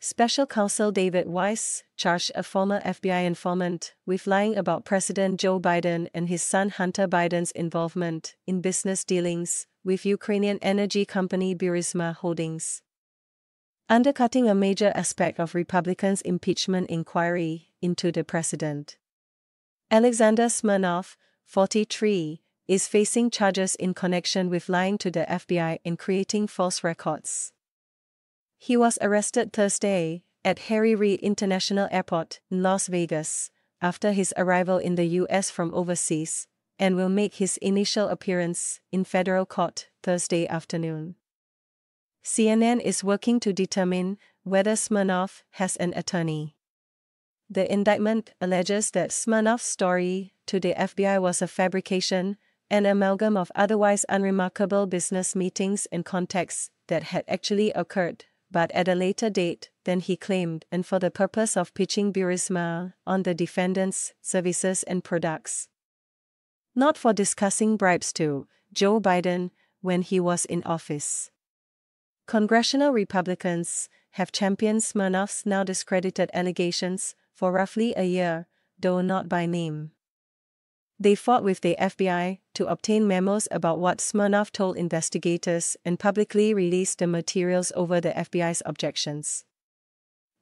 Special Counsel David Weiss charged a former FBI informant with lying about President Joe Biden and his son Hunter Biden's involvement in business dealings with Ukrainian energy company Burisma Holdings. Undercutting a major aspect of Republicans' impeachment inquiry into the president. Alexander Smirnov, 43, is facing charges in connection with lying to the FBI and creating false records. He was arrested Thursday at Harry Reid International Airport in Las Vegas after his arrival in the U.S. from overseas and will make his initial appearance in federal court Thursday afternoon. CNN is working to determine whether Smirnov has an attorney. The indictment alleges that Smirnov's story to the FBI was a fabrication, an amalgam of otherwise unremarkable business meetings and contacts that had actually occurred but at a later date than he claimed and for the purpose of pitching Burisma on the defendant's services and products. Not for discussing bribes to Joe Biden when he was in office. Congressional Republicans have championed Smirnov's now discredited allegations for roughly a year, though not by name. They fought with the FBI to obtain memos about what Smirnov told investigators and publicly released the materials over the FBI's objections.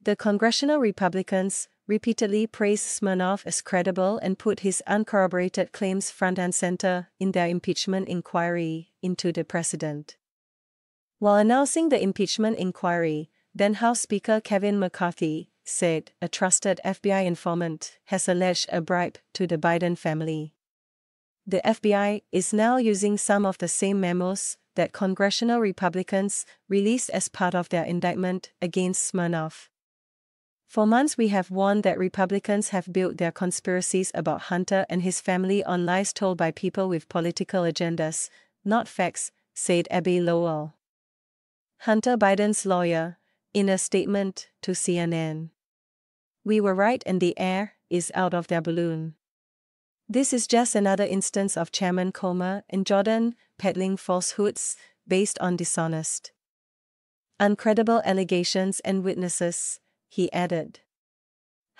The congressional Republicans repeatedly praised Smirnov as credible and put his uncorroborated claims front and center in their impeachment inquiry into the president. While announcing the impeachment inquiry, then House Speaker Kevin McCarthy said a trusted FBI informant has alleged a bribe to the Biden family. The FBI is now using some of the same memos that congressional Republicans released as part of their indictment against Smirnov. For months, we have warned that Republicans have built their conspiracies about Hunter and his family on lies told by people with political agendas, not facts, said Abbe Lowell. Hunter Biden's lawyer, in a statement to CNN. We were right and the air is out of their balloon. This is just another instance of Chairman Comer and Jordan peddling falsehoods based on dishonest, uncredible allegations and witnesses, he added.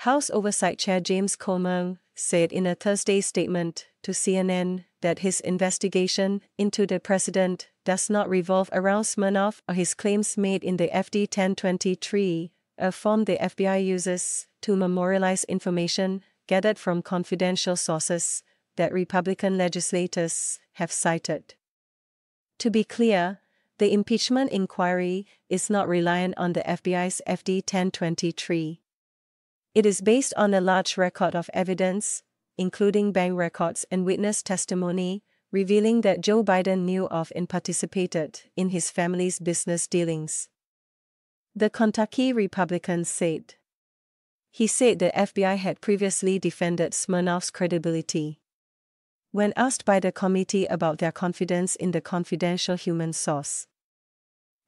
House Oversight Chair James Comer said in a Thursday statement to CNN that his investigation into the president does not revolve around Smirnov or his claims made in the FD 1023 a form the FBI uses to memorialize information gathered from confidential sources that Republican legislators have cited. To be clear, the impeachment inquiry is not reliant on the FBI's FD 1023. It is based on a large record of evidence, including bank records and witness testimony, revealing that Joe Biden knew of and participated in his family's business dealings. The Kentucky Republicans said. He said the FBI had previously defended Smirnov's credibility. When asked by the committee about their confidence in the confidential human source,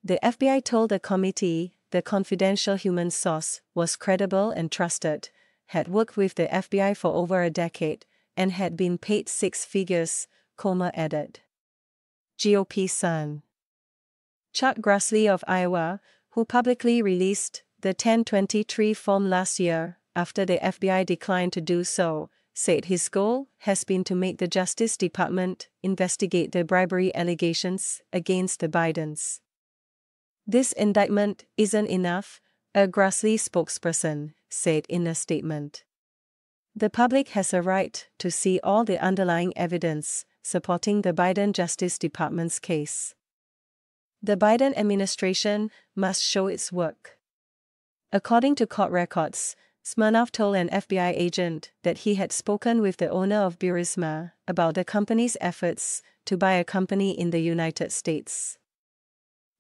the FBI told the committee the confidential human source was credible and trusted, had worked with the FBI for over a decade, and had been paid six figures, Comer added. GOP son Chuck Grassley of Iowa, who publicly released the 1023 form last year, after the FBI declined to do so, said his goal has been to make the Justice Department investigate the bribery allegations against the Bidens. This indictment isn't enough, a Grassley spokesperson said in a statement. The public has a right to see all the underlying evidence supporting the Biden Justice Department's case. The Biden administration must show its work. According to court records, Smirnov told an FBI agent that he had spoken with the owner of Burisma about the company's efforts to buy a company in the United States.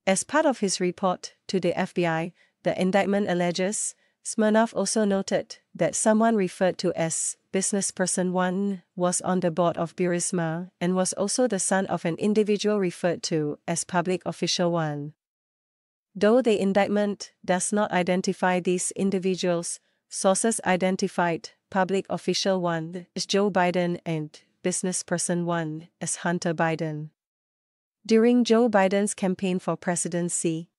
As part of his report to the FBI, the indictment alleges Smirnov also noted that someone referred to as businessperson 1 was on the board of Burisma and was also the son of an individual referred to as public official 1. Though the indictment does not identify these individuals, sources identified public official 1 as Joe Biden and businessperson 1 as Hunter Biden. During Joe Biden's campaign for presidency,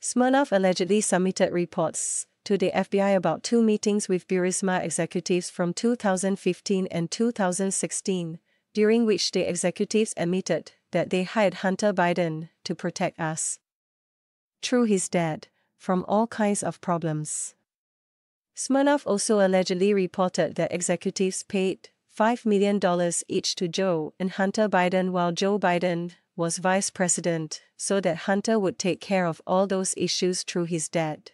Smirnov allegedly submitted reports to the FBI about two meetings with Burisma executives from 2015 and 2016, during which the executives admitted that they hired Hunter Biden to protect us. Through his dad, from all kinds of problems. Smirnov also allegedly reported that executives paid $5 million each to Joe and Hunter Biden while Joe Biden was vice president, so that Hunter would take care of all those issues through his dad.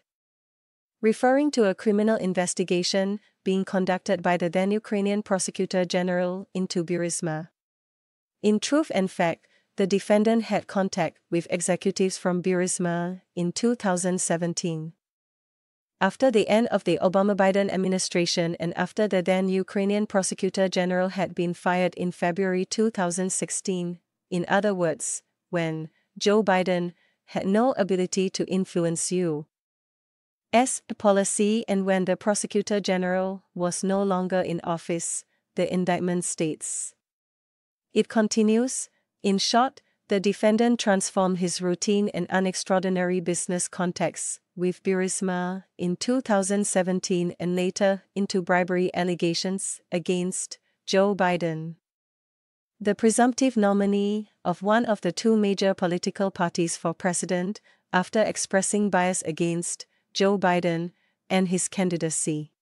Referring to a criminal investigation being conducted by the then Ukrainian prosecutor general into Burisma. In truth and fact, the defendant had contact with executives from Burisma in 2017. After the end of the Obama Biden administration and after the then Ukrainian prosecutor general had been fired in February 2016, in other words, when Joe Biden had no ability to influence U.S. policy and when the prosecutor general was no longer in office, the indictment states. It continues, in short, the defendant transformed his routine and unextraordinary business contacts with Burisma in 2017 and later into bribery allegations against Joe Biden. The presumptive nominee of one of the two major political parties for president after expressing bias against Joe Biden and his candidacy.